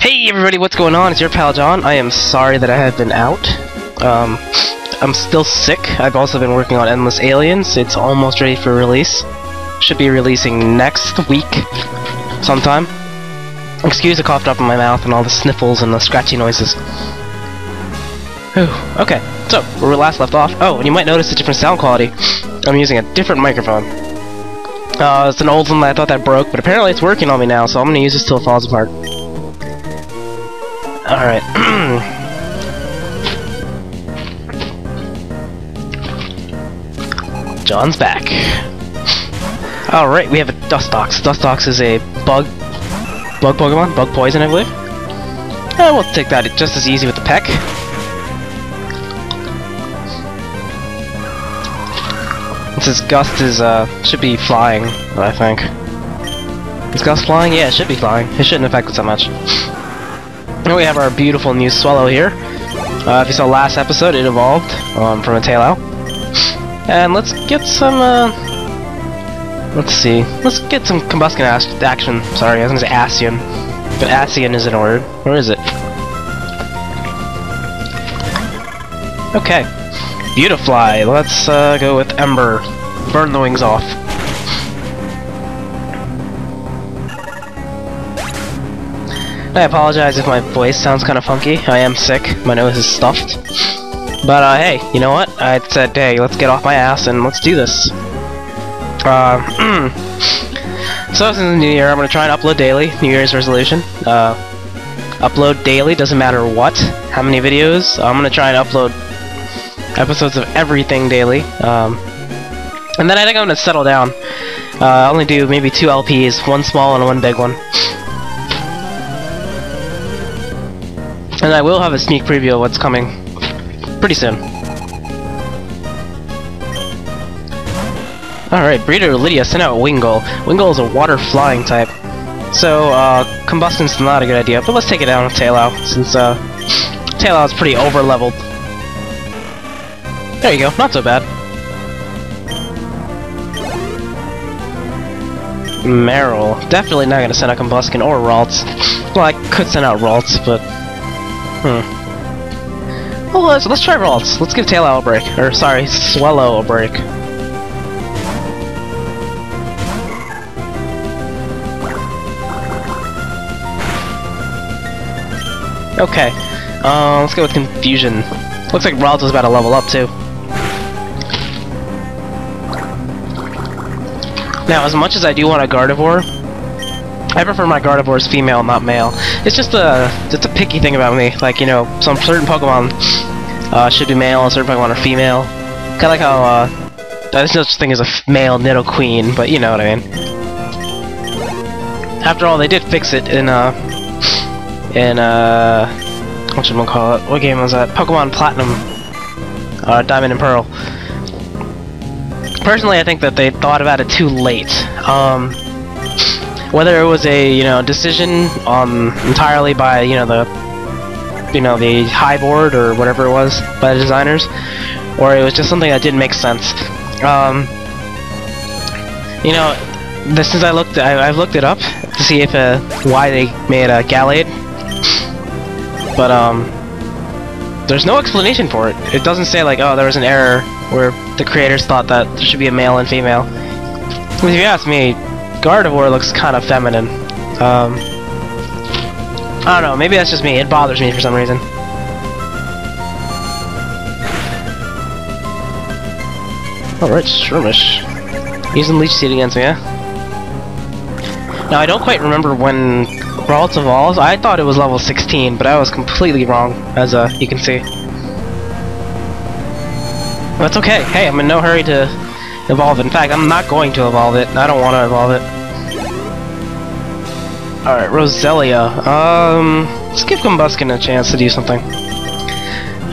Hey everybody, what's going on? It's your pal John. I am sorry that I have been out. Um, I'm still sick. I've also been working on Endless Aliens. It's almost ready for release. Should be releasing next week, sometime. Excuse the cough drop in my mouth and all the sniffles and the scratchy noises. Whew. Okay, so where we last left off. Oh, and you might notice a different sound quality. I'm using a different microphone. Uh, it's an old one that I thought that broke, but apparently it's working on me now, so I'm gonna use this till it falls apart. Alright. John's back. Alright, we have a Dustox. Dustox is a bug bug Pokemon, bug poison I believe. Uh, we'll take that just as easy with the peck. Since Gust is uh should be flying, I think. Is Gust flying? Yeah, it should be flying. It shouldn't affect it so much. We have our beautiful new Swellow here. Uh, if you saw last episode, it evolved um, from a Taillow. And let's get some, uh, let's see, let's get some Combusken action. Sorry, I was gonna say Ascian. But Ascian isn't a word. Where is it? Okay. Beautifly. Let's uh, go with Ember. Burn the wings off. I apologize if my voice sounds kind of funky. I am sick. My nose is stuffed. But, uh, hey, you know what? I said, hey, let's get off my ass and let's do this. Uh, so, since the new year, I'm going to try and upload daily. New Year's resolution. Uh, upload daily, doesn't matter what, how many videos. I'm going to try and upload episodes of everything daily. Um, and then I think I'm going to settle down. Uh, only do maybe two LPs, one small and one big one. And I will have a sneak preview of what's coming pretty soon. Alright, Breeder Lydia sent out Wingull. Wingull is a water flying type. So, uh, Combusken's not a good idea, but let's take it down with Taillow, since, uh, is pretty over-leveled. There you go, not so bad. Marill. Definitely not gonna send out Combustion or Ralts. Well, I could send out Ralts, but Hmm. Well, let's, let's try Ralts. Let's give Taillow a break. Or, sorry, Swellow a break. Okay. Uh, let's go with Confusion. Looks like Ralts is about to level up, too. Now, as much as I do want a Gardevoir, I prefer my Gardevoirs female, not male. It's just a, it's a picky thing about me. Like, you know, some certain Pokemon uh, should be male and certain Pokemon are female. Kind of like how, uh, there's no such thing as a male Nidoqueen, but you know what I mean. After all, they did fix it in, uh, in, uh, what one call it? What game was that? Pokemon Platinum, uh, Diamond and Pearl. Personally, I think that they thought about it too late. Um, whether it was a you know decision um entirely by you know the you know the high board or whatever it was by the designers or it was just something that didn't make sense. Um you know this since I looked I, have looked it up to see if uh, why they made a Gallade but um there's no explanation for it. It doesn't say like oh there was an error where the creators thought that there should be a male and female. If you ask me Gardevoir looks kind of feminine. Um, I don't know, maybe that's just me. It bothers me for some reason. Alright, Shroomish. Using Leech Seed against me, yeah? Now, I don't quite remember when Ralts evolves. I thought it was level 16, but I was completely wrong, as uh, you can see. That's okay. Hey, I'm in no hurry to evolve. In fact, I'm not going to evolve it. I don't want to evolve it. Alright, Roselia. Um, let's give Combusken a chance to do something.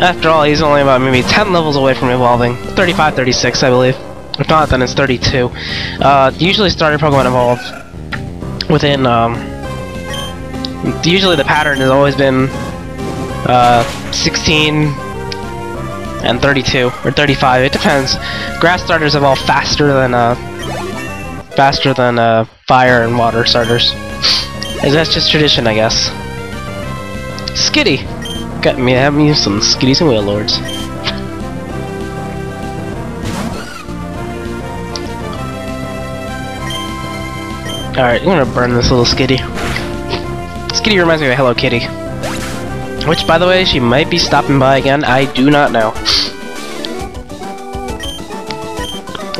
After all, he's only about maybe 10 levels away from evolving. 35, 36, I believe. If not, then it's 32. Uh, usually starter Pokemon evolve within, um... Usually the pattern has always been, uh, 16 and 32, or 35, it depends. Grass starters evolve faster than, uh, faster than, uh, fire and water starters. That's just tradition, I guess. Skitty! Got me, have me some Skitties and Wailords. Alright, I'm gonna burn this little Skitty. Skitty reminds me of Hello Kitty. Which, by the way, she might be stopping by again, I do not know.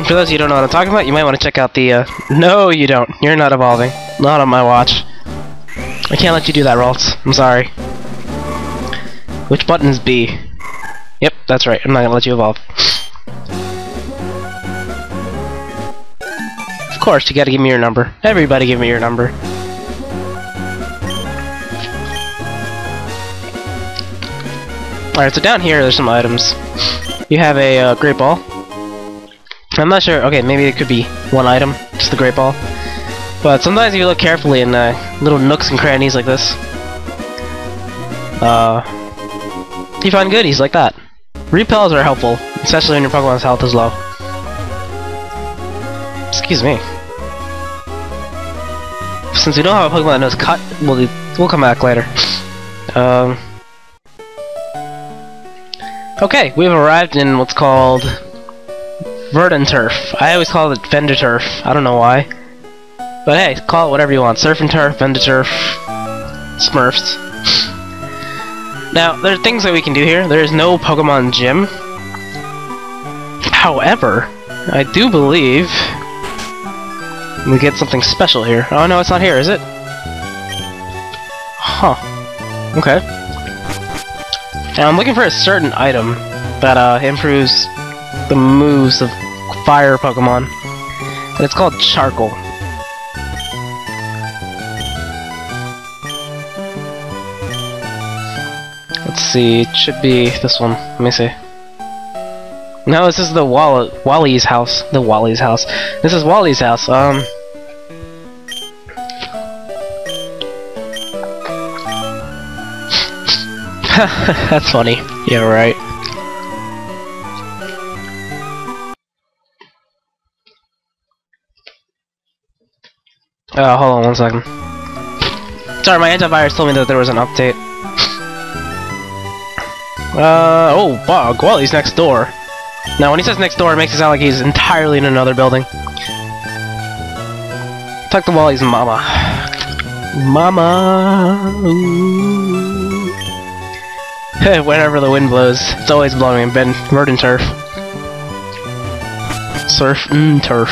For those of you who don't know what I'm talking about, you might want to check out the, uh, No, you don't. You're not evolving. Not on my watch. I can't let you do that, Ralts. I'm sorry. Which button is B? Yep, that's right. I'm not gonna let you evolve. Of course, you gotta give me your number. Everybody give me your number. Alright, so down here, there's some items. You have a uh, great ball. I'm not sure. Okay, maybe it could be one item, just the great ball. But sometimes if you look carefully in uh, little nooks and crannies like this, uh, you find goodies like that. Repels are helpful, especially when your Pokemon's health is low. Excuse me. Since we don't have a Pokemon that knows cut, we'll, we'll come back later. Um, okay, we've arrived in what's called Verdanturf. I always call it Fender Turf. I don't know why. But hey, call it whatever you want. Surf and Turf, Fender Turf, Smurfs. Now, there are things that we can do here. There is no Pokemon Gym. However, I do believe we get something special here. Oh no, it's not here, is it? Huh. Okay. Now I'm looking for a certain item that uh, improves the moves of fire Pokemon. And it's called Charcoal. Let's see, it should be this one. Let me see. No, this is the Wall Wally's house. The Wally's house. This is Wally's house. Um. That's funny. Yeah, right. Uh, hold on one second. Sorry, my antivirus told me that there was an update. Uh, oh, Bog, well, he's next door. Now, when he says next door, it makes it sound like he's entirely in another building. Talk to Wally's mama. Mama. Whenever the wind blows, it's always blowing in Ben Verdanturf. Surf and turf.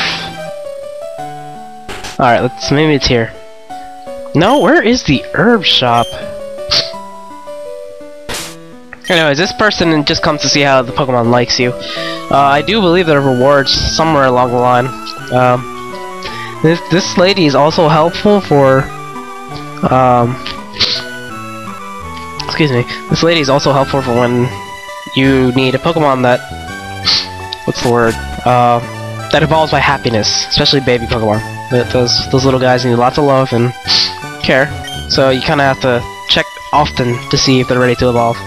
Alright, let's maybe it's here. No, where is the herb shop? Anyways, this person just comes to see how the Pokemon likes you. Uh, I do believe there are rewards somewhere along the line. Um, this this lady is also helpful for. Um, excuse me. This lady is also helpful for when you need a Pokemon that. What's the word? Uh, that evolves by happiness, especially baby Pokemon. Those those little guys need lots of love and care. So you kind of have to check often to see if they're ready to evolve.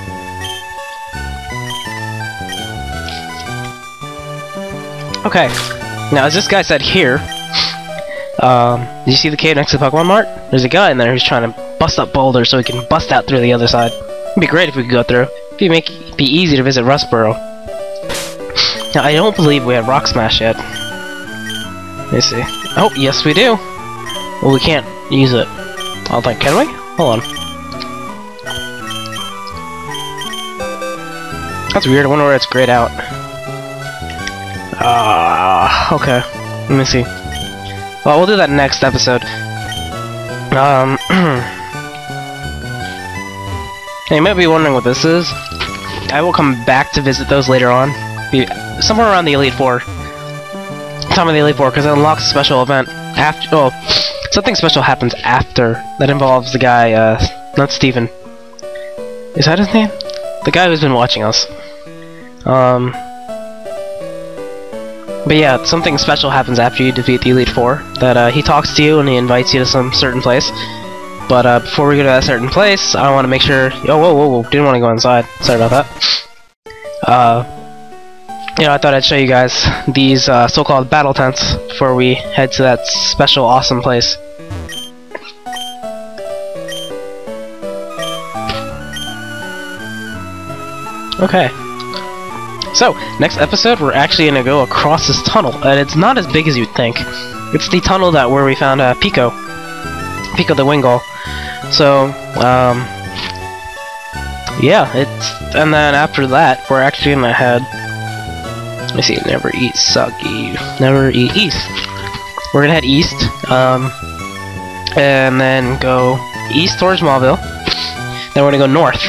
Okay, now as this guy said here, um, did you see the cave next to the Pokemon Mart? There's a guy in there who's trying to bust up boulders so he can bust out through the other side. It'd be great if we could go through. It'd be make be easy to visit Rustboro. Now I don't believe we have Rock Smash yet. Let me see. Oh, yes we do. Well, we can't use it. I'll think, can we? Hold on. That's weird. I wonder where it's grayed out. Ah, uh, okay. Let me see. Well, we'll do that next episode. Um, you might be wondering what this is. I will come back to visit those later on. Be somewhere around the Elite Four. Time of the Elite Four, because it unlocks a special event after. Oh, something special happens after that involves the guy, uh, not Steven. Is that his name? The guy who's been watching us. Um. But yeah, something special happens after you defeat the Elite Four. That uh, he talks to you and he invites you to some certain place. But uh, before we go to that certain place, I want to make sure. Oh, whoa, whoa, whoa! Didn't want to go inside. Sorry about that. Uh, you know, I thought I'd show you guys these uh, so-called battle tents before we head to that special, awesome place. Okay. So, next episode, we're actually gonna go across this tunnel, and it's not as big as you'd think. It's the tunnel that where we found uh, Pico, Pico the Wingull. So, um, yeah, it's and then after that, we're actually gonna head. Let me see. Never eat soggy. Never eat east. We're gonna head east, um, and then go east towards Mauville. Then we're gonna go north,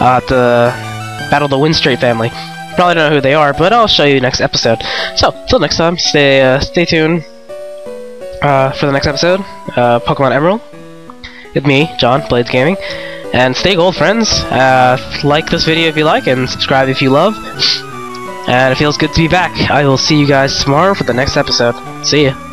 uh, to battle the Winstrate family. Probably don't know who they are, but I'll show you next episode. So, till next time, stay uh, stay tuned uh, for the next episode, uh, Pokemon Emerald, with me, John, Blades Gaming. And stay gold, friends. Uh, like this video if you like, and subscribe if you love. And it feels good to be back. I will see you guys tomorrow for the next episode. See ya.